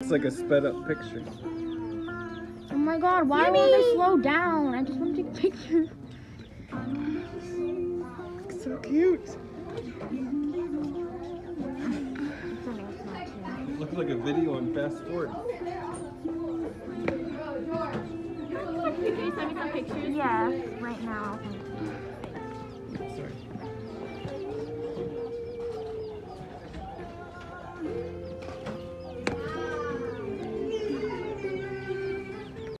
It's like a sped up picture. Oh my god, why Yay! won't they slow down? I just want to take a picture. So cute. Looks like a video on fast forward. Yeah, right now.